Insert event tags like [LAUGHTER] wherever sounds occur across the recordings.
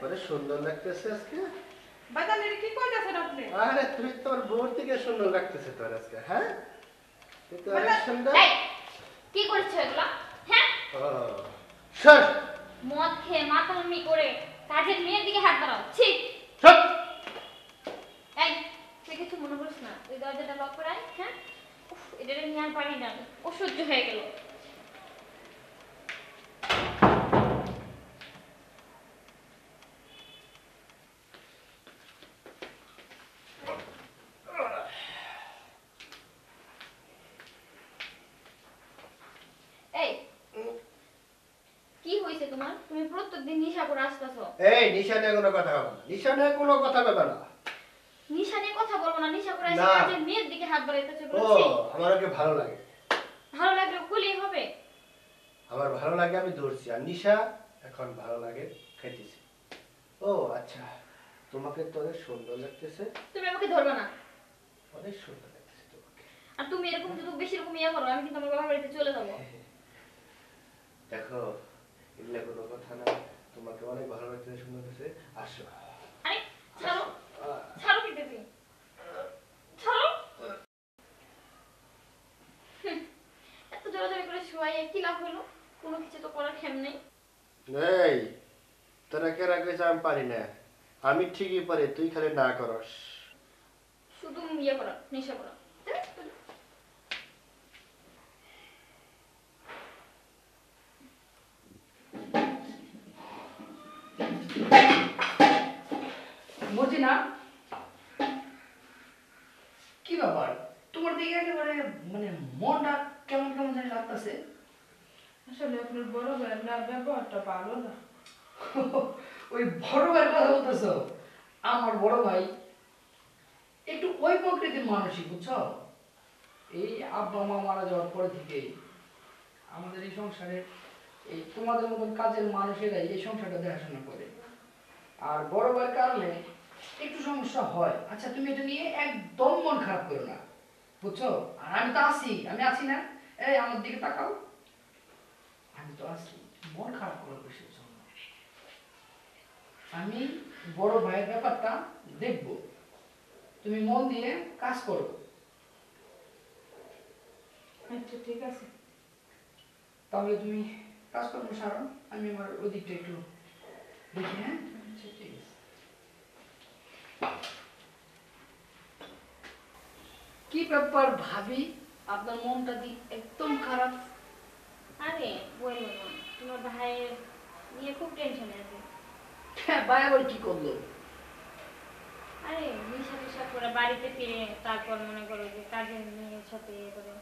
বড় সুন্দর লাগতেছে আজকে। বাজান এটা কি করতেছেন আপনি? আরে তুই তোর বউর থেকে সুন্দর লাগতেছে তোর আজকে হ্যাঁ? তুই তো অনেক সুন্দর। কি করেছ এগুলা? হ্যাঁ? ও, সর মদ খেয়ে মাতামি করে কাজের মেয়ের দিকে হাত বাড়াও। ঠিক সর এই তুই কিছু মনে করিস না। ওই দরজাটা লক করাই হ্যাঁ? উফ, এটা নিয়ে আর পারি না। অসহ্য হয়ে গেল এই কি হয়েছে তোমার? তুমি প্রত্যেকদিন নেশা করে আসতেছো। এই নিশা নিয়ে কোনো কথা হবে না। নিশা নিয়ে কোনো কথা হবে না। নিশা নিয়ে কথা বলব না নিশা করে না। কাজের মেয়ের দিকে হাত বাড়াইতেছে বলছি ও আমার ওকে ভালো লাগে। ভালো লাগলে কুলিয়ে হবে। আমার ভালো লাগে আমি দৌড়ছি আর নিশা এখন ভালো লাগে খাইতেছি। ও আচ্ছা। তোমাকে তো অনেক সুন্দর লাগতেছে। তুমি আমাকে ধরবে না। অনেক সুন্দর লাগতেছে তোমাকে। আর তুমি এরকম যদি বেশি রকম ইয়ে করো আমি কিন্তু আমার বাবার বাড়িতে চলে যাব। দেখো এগুলো কোনো কথা না। তোমাকে অনেক ভালো লাগতেছে সুন্দর লাগতেছে আসো। আরে ছাড়ো। ছাড়ো ছাড়ো। হুম, এত জোরাজোরি করে শোয়াই কি লাভ হলো? কোনো কিছু তো করার খেম নেই। এই তোরা কে রাখলে আমি পারি না। আমি ঠিকই পারি তুই খালি না করস। শুধু ইয়ে করা নেশা করা। বুঝি না কি ব্যাপার? তোমার দিকে একেবারে মানে মনটা কেমন কেমন জানি লাগতেছে। আসলে আপনার বড় ভাইয়ের না ব্যবহারটা ভালো না। ওই বড় ভাইয়ের কথা বলতেছো? আমার বড় ভাই একটু ওই প্রকৃতির মানুষই বুঝছ? এই আব্বা মা মারা যাওয়ার পরে থেকে আমাদের এই সংসারে এই তোমাদের মতন কাজের মানুষেরাই এই সংসারটা দেখাশোনা করে। আর বড় ভাইয়ের কারণে একটু সমস্যা হয়। আচ্ছা তুমি এটা নিয়ে একদম মন খারাপ করো না। বুঝছ? আর আমি তো আছি আমি আছি না। এই আমার দিকে তাকাও। আমি তো আছি। মন খারাপ করে বসে জন্য আমি বড় ভাইয়ের ব্যাপারটা দেখব। তুমি মন দিয়ে কাজ করো। আচ্ছা ঠিক আছে। তাহলে তুমি কাজ করব সারো। আমি আমার ওদিকটা একটু দেখি হ্যাঁ? আচ্ছা ঠিক আছে। কি ব্যাপার ভাবি? আপনার মনটা দি একদম খারাপ? আরে বলব না। তোমার ভাইয়ের নিয়ে খুব টেনশনে আছে। হ্যাঁ ভাই আবার কি করল? আরে নেশা টেশা করে বাড়িতে ফিরে তারপর মনে করো যে কাজের মেয়ের সাথে ইয়ে করে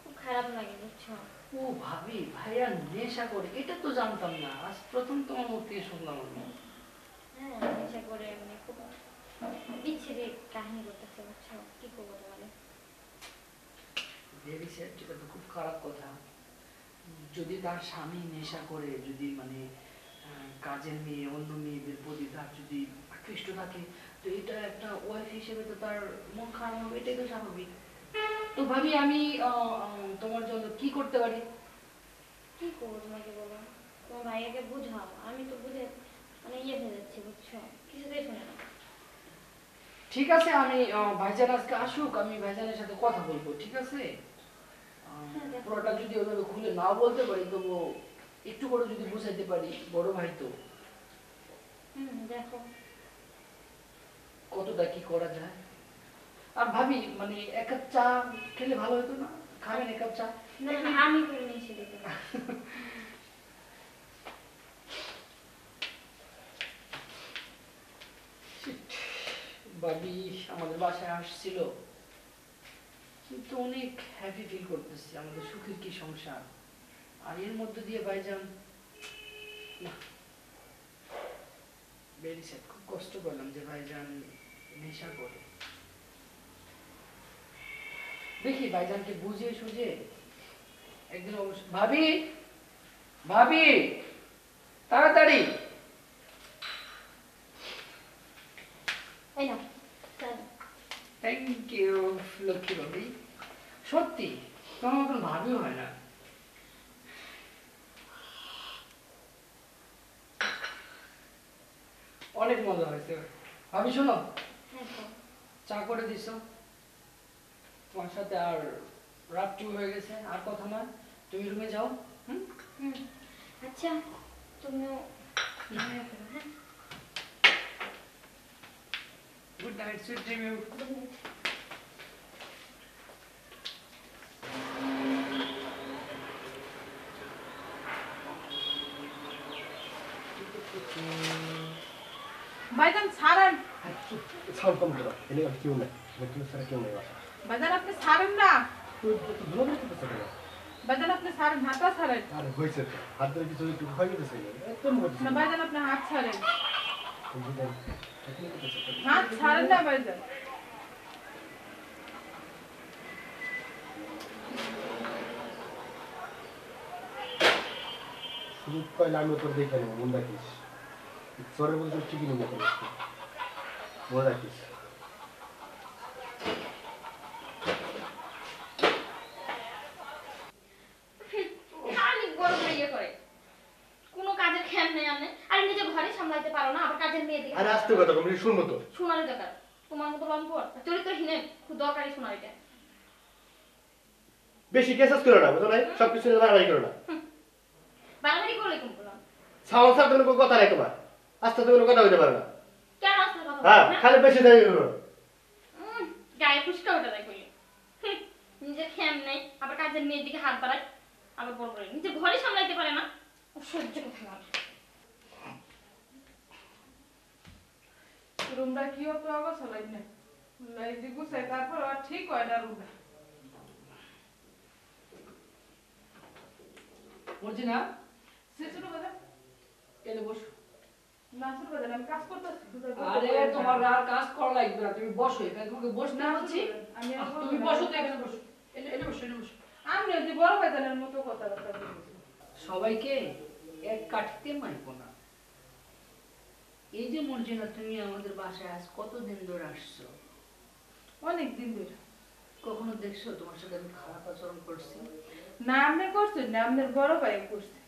খুব খারাপ লাগে বুঝছ? ও ভাবি ভাইয়া নেশা করে এটা তো জানতাম না। আজ প্রথম তোমার মুখ থেকে শুনলাম হ্যাঁ নেশা করে মানে খুব বিচ্ছিরি কাহিনী করতেছে বুঝছ কি করব তোমাদের ভেরি স্যাড তো খুব খারাপ কথা যদি তার স্বামী নেশা করে যদি মানে কাজের মেয়ে অন্য মেয়েদের প্রতি তার যদি আকৃষ্ট থাকে তো এটা একটা ওয়াইফ হিসেবে তো তার মন খারাপ হবে এটাই তো স্বাভাবিক। তো ভাবি আমি তোমার জন্য কি করতে পারি? কি করব তোমাকে বলো? তোমার ভাইয়াকে বুঝাও আমি তো বুঝে মানে ইয়ে হয়ে যাচ্ছি বুঝছ? কিছুতেই শুনে না। ঠিক আছে আমি ভাইজান আজকে আসুক আমি ভাইজানের সাথে কথা বলব ঠিক আছে? হ্যাঁ। পুরোটা যদি ওভাবে খুলে না বলতে পারি তবু একটু করে যদি বুঝাইতে পারি বড় ভাই তো। দেখো। কতটা কি করা যায়? আর ভাবি মানে এক কাপ চা খেলে ভালো হতো না? খাবেন এক কাপ চা? আমি করে নিয়ে [LAUGHS] এসে দিতে পারি। ভাবি আমাদের বাসায় আসছিল। কিন্তু অনেক হ্যাপি ফিল করতেছি, আমাদের সুখের কি সংসার? আর এর মধ্যে দিয়ে ভাইজান, না ভেরি স্যাড খুব কষ্ট করলাম যে ভাইজান নেশা করে। দেখি ভাইজানকে বুঝিয়ে সুঝে একদিন অবশ্য ভাবি ভাবি, তাড়াতাড়ি এই না চল থ্যাংক ইউ লক্ষ্মী রবি সত্যি তোমার মতন ভাবিও হয় না। অনেক মজা হয়েছে। ভাবি শোনো। হ্যাঁ চা করে দিছ। তোমার সাথে আর রাত্রি হয়ে গেছে আর কথা নয়। তুমি রুমে যাও হুম। আচ্ছা তুমিও good night sweet dream Good night. ভাইজান ছাড়েন সাউন্ড কম করো এনে আর কেউ নাই এনে তুমি ছাড়া কেউ নাই বাসা ভাইজান আপনি ছাড়েন না তুই তো ধুলো বের করতেছো কেন ভাইজান আপনি ছাড়েন হাতটা ছাড়েন আরে হয়েছে তো হাত ধরে কিছু একটু ভয় করতেছে একদম করতেছে না ভাইজান আপনি হাত ছাড়েন বুঝলেন এখনই করতেছে হাত ছাড়েন না ভাইজান শুরু পাইলে আমি তোর দেখে নেব মন রাখিস চরের বলতে ঠিকই নেব মনে রাখিস আর আসতে কথা শুনব তো। শোনারই দরকার। তোমার মতো লম্পট চরিত্রহীনের খুব দরকারি শোনার এটা বেশি কেসাস করো না বুঝো নাই সব কিছু নিয়ে বাড়াবাড়ি করো না। বাড়াবাড়ি করলে কম করলাম সাউন্ড সার কোনো কথা নাই তোমার। আস্তে আস্তে কোনো কথা হইতে পারে না। কেন আসলে কথা হ্যাঁ? খালি বেশি দেরি করো। গায়ে ফুসকা ওটা হুঁ, নিজের খেয়াল নেই আবার কাজের মেয়ের দিকে হাত বাড়ায় আবার বড় করে। নিজে ঘরে সামলাইতে পারে না। সহ্য কথা না। রুমটা কি হতো আবার চলাই না এই যে গুছাই তারপর আর ঠিক হয় না রুমটা বলছি না? শিশুর বাজান এলে বসো। আরে তোমার আর কাজ করা লাগবে না তুমি বসো এখানে তোমাকে বসতে বলছি। আমি আর বলব তুমি বসো তো এখানে বসো এলে এলে বসো এলে বসো। আমি ওই যে বড় ভাইজানের মতো কথাবার্তা সবাইকে এক কাঠিতে মাইকো না। এই যে মর্জিনা তুমি আমাদের বাসায় আজ কতদিন ধরে আসছো? অনেক দিন ধরে। কখনো দেখছ তোমার সাথে আমি খারাপ আচরণ করছি? না আপনি করছেন না আপনার বড় ভাই করছে।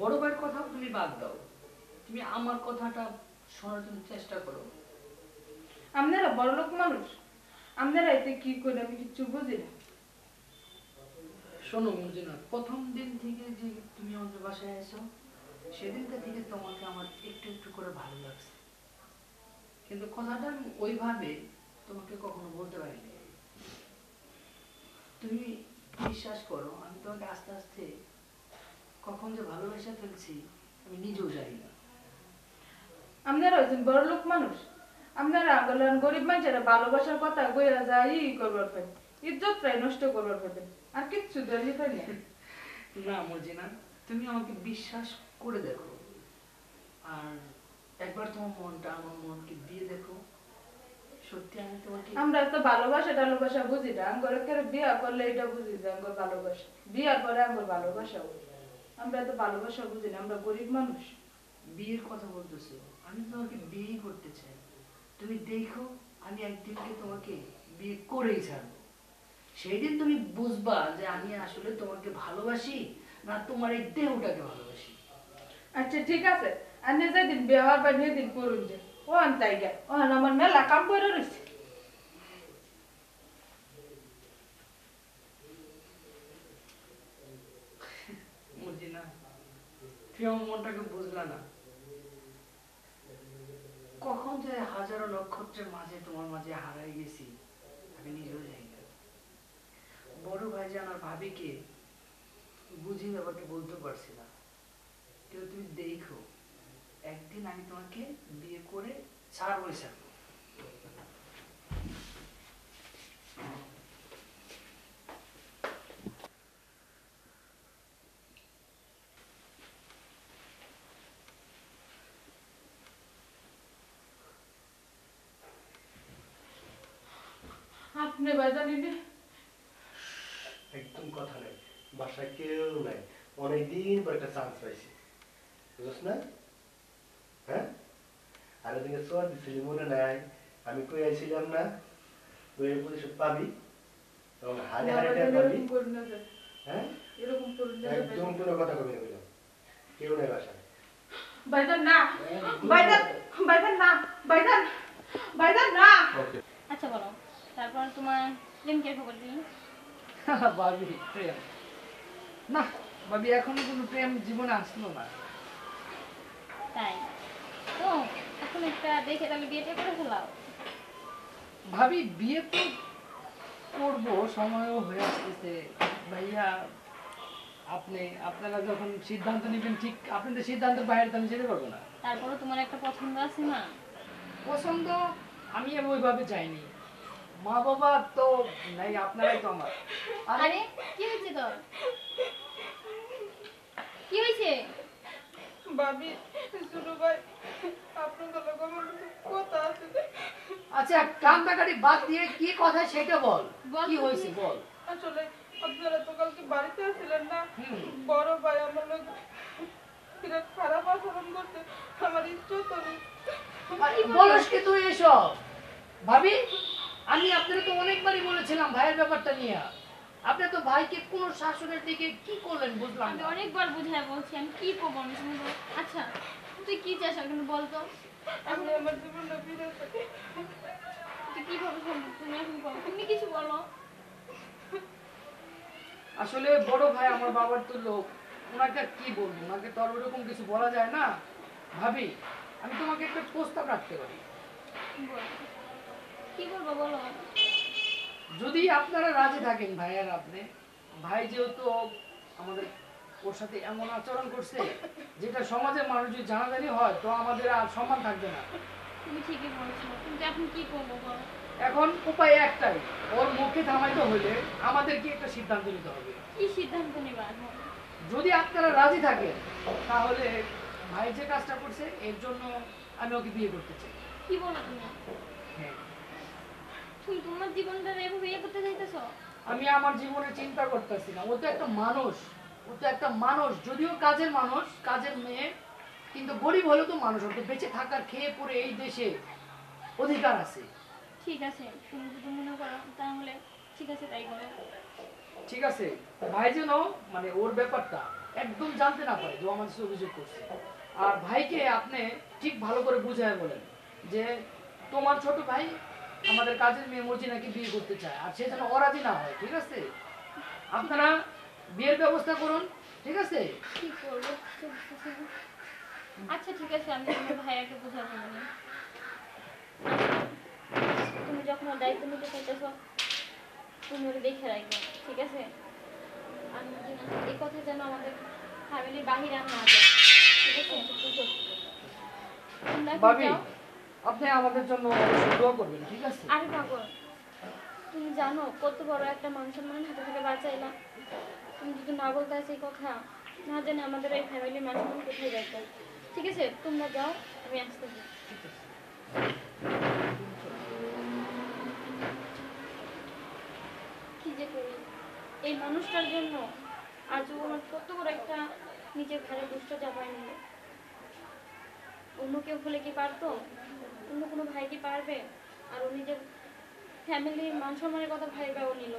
বড় ভাইয়ের কথাও তুমি বাদ দাও। তুমি আমার কথাটা শোনার জন্য চেষ্টা করো। আপনারা বড় লোক মানুষ, আপনারা এতে কি করে আমি কিচ্ছু বুঝি না। শোনো মর্জিনা প্রথম দিন থেকে যে তুমি আমাদের বাসায় এসো সেদিনটা থেকে তোমাকে আমার একটু একটু করে ভালো লাগছে। কিন্তু কথাটা আমি ওইভাবে তোমাকে কখনো বলতে পারিনি। তুমি বিশ্বাস করো, আমি তোমাকে আস্তে আস্তে কখন যে ভালোবাসা ফেলছি, আমি নিজেও না। আপনারা হচ্ছেন বড় লোক মানুষ। আপনারা বললেন গরিব মানুষেরা ভালোবাসার কথা গইয়া যায় ই করবার পাই ইজ্জত প্রায় নষ্ট করবার পাবেন আর কিচ্ছু দরকার পাই না। না মর্জিনা তুমি আমাকে বিশ্বাস করে দেখো। আর একবার তোমার মনটা আমার মনকে দিয়ে দেখো। সত্যি আমি তোমাকে আমরা তো ভালোবাসা টালোবাসা বুঝি না। আঙ্গর কেন বিয়া করলে এটা বুঝি যে আঙ্গর ভালোবাসা? বিয়ার পরে আঙ্গর ভালোবাসা আমরা তো ভালোবাসা বুঝি না আমরা গরিব মানুষ। বিয়ের কথা বলতেছো? আমি তোমাকে বিয়ে করতে চাই। তুমি দেখো আমি একদিনকে তোমাকে বিয়ে করেই ছাড়বো। সেই দিন তুমি বুঝবা যে আমি আসলে তোমাকে ভালোবাসি না তোমার এই দেহটাকে ভালোবাসি। আচ্ছা ঠিক আছে। আর যেদিন বিয়ে হওয়ার পর সেদিন করুন যে ও আনতাই গে ও আমার মেলা কাম করে রয়েছে তুমি আমার মনটাকে বুঝলা না। কখন যে হাজারো নক্ষত্রের মাঝে তোমার মাঝে হারাই গেছি, আমি নিজেও জানি না। বড় ভাই যে আমার ভাবিকে বুঝি ব্যাপারটা বলতে পারছি না। কিন্তু তুমি দেখো, একদিন আমি তোমাকে বিয়ে করে ছাড়বই ছাড়বো আপনি একদম কথা নাই। বাসায় কেউ নাই। অনেকদিন পর একটা চান্স পাইছি। বুঝছ না? হ্যাঁ? আর ওদিকে চর দিছিলি মনে নাই। আমি কই আইছিলাম না? বইয়ের পাবি? এবং হারে হারে পাবি? হ্যাঁ? এরকম একদম কোনো কথা কবি না কেউ নেই বাসায়। ভাইজান না। ভাইজান ভাইজান না। ভাইজান ভাইজান না। ওকে আচ্ছা বলো। তারপর তোমার প্রেমকের খবর [LAUGHS] দিই ভাবি প্রেম। না ভাবি এখনও কোনো প্রেম জীবনে আসলো না। তাই? তো এখন একটা দেখে তাহলে বিয়েটা করে ফেলাও। ভাবি বিয়ে তো করব সময়ও হয়ে আসতেছে। ভাইয়া আপনি আপনারা যখন সিদ্ধান্ত নেবেন ঠিক আপনাদের সিদ্ধান্তের বাইরে তো আমি যেতে পারব না। তারপরে তোমার একটা পছন্দ আছে না? পছন্দ আমি ওইভাবে চাইনি। মা বাবা তো নাই আপনারাই তো আমার। আরে কি হয়েছে তোর? কি হয়েছে? ভাবি শুরু ভাই আপনার কথা আমার কথা আছে। আচ্ছা কান্দাকাটি বাদ দিয়ে কি কথা সেটা বল। বল কি হয়েছে বল। আসলে আপনারা তো কালকে বাড়িতে আসছিলেন না। বড় ভাই আমার লোক বিরাট খারাপ আচরণ করছে। আমার ইচ্ছা তো নেই। বলস কি তুই এসব? ভাবি আমি আপনারা তো অনেকবারই বলেছিলাম ভাইয়ের ব্যাপারটা নিয়ে। আপনি তো ভাইকে কোন শাসনের দিকে কি করলেন বুঝলাম আমি অনেকবার বুঝায় বলছি আমি কি করব? আমি বল। আচ্ছা তুই কি চাস এখন বলতো আমি আমার জীবনটা ফিরে। তুই কীভাবে সম্ভব তুমি এখন বলো তুমি কিছু বলো। আসলে বড় ভাই আমার বাবার তো লোক ওনাকে কি বলব? ওনাকে তো আর ওরকম কিছু বলা যায় না। ভাবি আমি তোমাকে একটা প্রস্তাব রাখতে পারি। কি বলব বলো। যদি আপনারা রাজি থাকেন ভাই আর আপনি ভাই যেহেতু আমাদের ওর সাথে এমন আচরণ করছে যেটা সমাজের মানুষ যদি জানাজানি হয় তো আমাদের আর সম্মান থাকবে না। তুমি ঠিকই বলছো। কিন্তু এখন কি করব বলো? এখন উপায় একটাই ওর মুখে থামাইতে হলে আমাদেরকে একটা সিদ্ধান্ত নিতে হবে। কি সিদ্ধান্ত নেবা যদি আপনারা রাজি থাকেন তাহলে ভাই যে কাজটা করছে এর জন্য আমি ওকে বিয়ে করতে চাই। কি বলো তুমি? হ্যাঁ। তুমি তোমার জীবনটা এভাবে ইয়ে করতে চাইতেছো? আমি আমার জীবনে চিন্তা করতেছি না। ও তো একটা মানুষ। ও তো একটা মানুষ যদিও কাজের মানুষ কাজের মেয়ে কিন্তু গরিব হলেও তো মানুষ। ওর তো বেঁচে থাকার খেয়ে পরে এই দেশে অধিকার আছে। ঠিক আছে তুমি যদি মনে করো তাহলে ঠিক আছে তাই করো। ঠিক আছে। ভাই যেন মানে ওর ব্যাপারটা একদম জানতে না পারে যে ও আমাদের সাথে অভিযোগ করছে। আর ভাইকে আপনি ঠিক ভালো করে বুঝায় বলেন যে তোমার ছোট ভাই আমাদের কাজের মেয়ে মর্জিনাকে বিয়ে করতে চায়? আর সে যেন অরাজি না হয় ঠিক আছে? আপনারা বিয়ের ব্যবস্থা করুন ঠিক আছে? কি করব? আচ্ছা ঠিক আছে আমি তোমার ভাইয়াকে বুঝাবো না তুমি যখন ওর দায়িত্ব নিতে চাইতেছো তুমি ওকে দেখে রাখবে ঠিক আছে? মদিনা, এই কথা যেন আমাদের ফ্যামিলির বাহিরে আর না যায় ঠিক আছে? ভাবি। আপনি আমাদের জন্য দোয়া করবেন ঠিক আছে? আরে পাগল তুমি জানো কত বড় একটা মান সম্মানের হাতে থেকে বাঁচাইলাম। তুমি যদি না বলতে সেই কথা না জানি আমাদের এই ফ্যামিলির মান সম্মান কোথায় যাইতো ঠিক আছে তোমরা যাও আমি আসতেছি কি যে করি? এই মানুষটার জন্য আজ ও আমার কত বড় একটা নিজের ঘরে দুষ্ট চাপায় নিল। অন্য কেউ হলে কি পারতো? অন্য কোনো ভাই কি পারবে? আর ও নিজের ফ্যামিলির মান সম্মানের কথা ভাই বাবু নিল।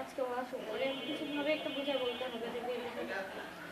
আজকে ও আসুক। বলে কিছুভাবে একটা বুঝে বলতে হবে যে।